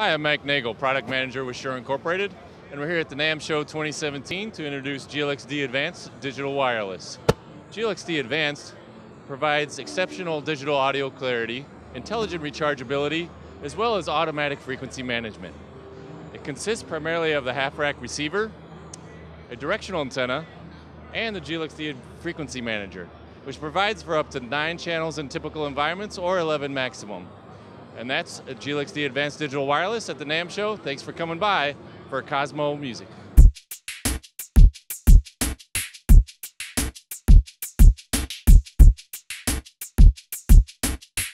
Hi, I'm Mike Nagel, product manager with Shure Incorporated, and we're here at the NAMM Show 2017 to introduce GLXD Advanced Digital Wireless. GLXD Advanced provides exceptional digital audio clarity, intelligent rechargeability, as well as automatic frequency management. It consists primarily of the half-rack receiver, a directional antenna, and the GLXD frequency manager, which provides for up to nine channels in typical environments or 11 maximum. And that's a GLXD Advanced Digital Wireless at the NAMM Show. Thanks for coming by for Cosmo Music.